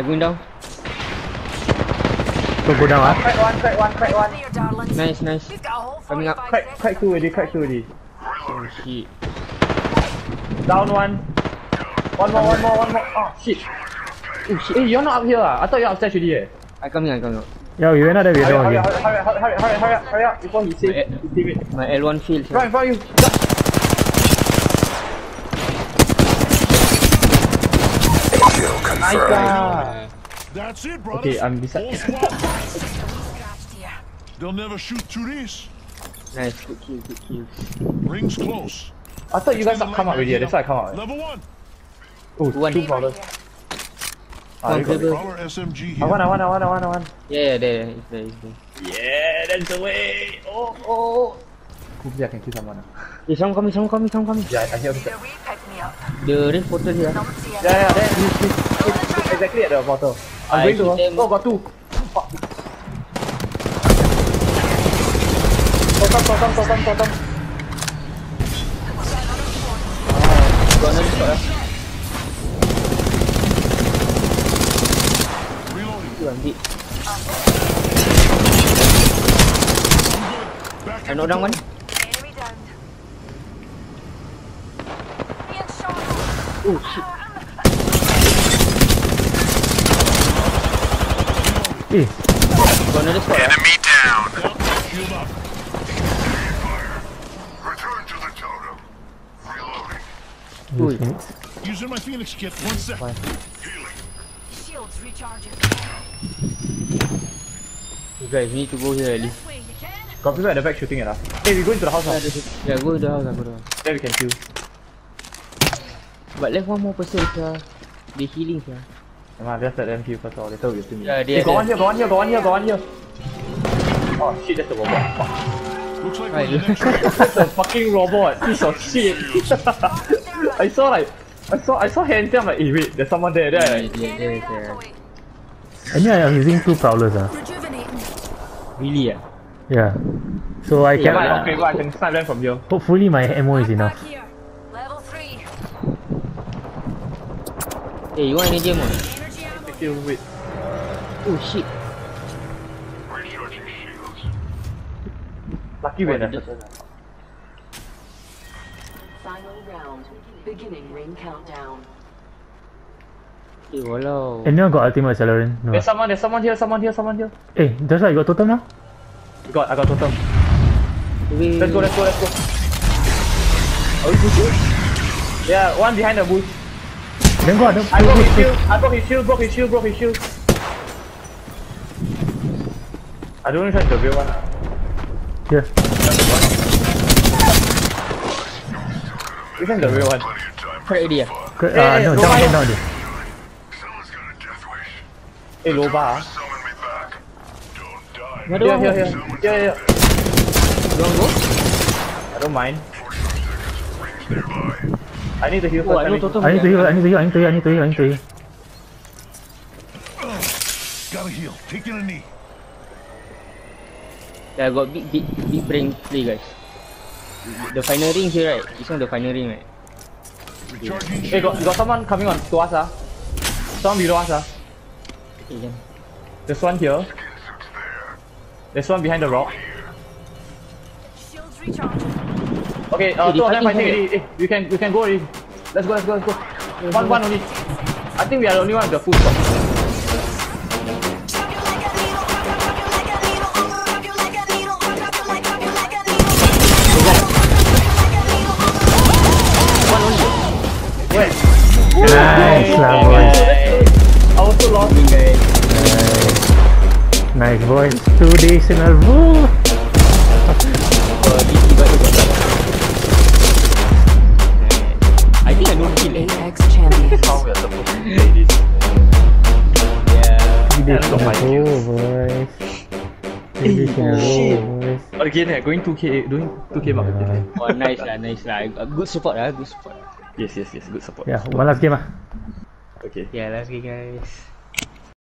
I going down. Go go down ah. Crack one, crack one, crack one. Nice, nice. Coming up. 45 Crack, crack two already, crack two already. Oh shit. Down one. One more, one more, one more. Oh shit. Oh shit. Hey, you're not up here ah? I thought you're upstairs already eh. I coming, I coming. Yeah, we went out there, we Hurry up, hurry up, hurry up, hurry up, hurry up, hurry up, hurry up before he saves Eh. his teammate. My L1 failed. Right in front of you. Confirmed. ah. That's it, brothers. Okay, I'm beside- Whole squad. Scratched here. They'll never shoot through this. Nice, good kill, good kill. Rings close. I thought you guys have come up already. That's why I come out. Level one. Oh, One. two dollars. Ah, One got it. table. Prowler I here. want, I want, I want, I want, I want. Yeah, yeah, there, it's there, it's there. Yeah, that's the way. Oh, oh. Hopefully I can kill someone. ah. Hey, someone coming, someone coming, someone coming. Yeah, I hear Need him. a re-pick me up. The Wraith portal here. Don't see Yeah, yeah, there. of water. I'm I going to. Them. Oh, got two. Fuck. Totem, totem, totem, totem. Ada orang kan? Oh shit. Eh, Got another shot ah. Enemy down. Yep, Shield up. Return to the totem. Reloading. use Using my Phoenix kit. One sec. Healing. Shields recharging. You guys need to go here at least. This way, you can. Got people at the back shooting at us. Hey, we go into the house now. Yeah, go to the house, go to the house. Then we can kill. But left one more person, sir. They healing, sir. Come on, just let them heal first of all. Later we'll still meet. Yeah, go on here, go on here, go on here, go on here. Oh shit, that's a robot. Fuck. Looks like right. that's a fucking robot. Piece of shit. I saw like, I saw, I saw hands there. I'm like, hey, wait, there's someone there. There, yeah, yeah, yeah, yeah. I knew I was using two prowlers. ah. Really? Yeah. yeah. So I can. Yeah, okay, well, I can snipe them from here. Hopefully, my ammo is enough. Hey, you want any ammo? Ammo. Kill. Oh shit. Recharging shields. Lucky we Oh, Final round. Beginning ring countdown. Walau. Anyone got ultimate accelerant? No. There's someone, there's someone here, someone here, someone here. Eh, that's why you got totem now? You got, I got totem. Wait, Let's go, let's go, let's go. Are we pushing? Yeah, one behind the bush. Then go ada. I broke his shield, I broke his shield, broke his shield, broke his shield. I don't know if that's the real one. Here. Which one's the real one? Plenty of time for ah? Ke- eh, no, no down, fire. down, down dia. Someone's got a death wish. Hey, Loba. ah. Summon. Don't die. Another Here, here, here. Yeah, yeah, yeah. You want go? I don't mind. I need to heal Oh. I totem. I need to heal, I need to heal, I need to heal, I need to heal, I need to heal. Gotta heal. Taking a knee. Yeah, I got big, big, big brain play, guys. The final ring here, right? This one the final ring, right? Recharging Hey, got, got someone coming on to us, ah. Someone below us, ah. Okay, then. There's one here. There's one behind the rock. Shields recharging. Okay, uh, Hey, two of them fighting here. already. Hey, we can, we can go already. Let's go, let's go, let's go. One, one only. I think we are the only one with the full stop. Wait. Nice lah, boys. I was so lost. Nice, boys. Two days in a row. Shit. row, boys. But again, eh, going 2k, doing 2k market. Yeah. Oh, nice lah, nice lah. Good support lah, good support. Yes, yes, yes, good support. Yeah, one last game ah. Okay. Yeah, let's go guys.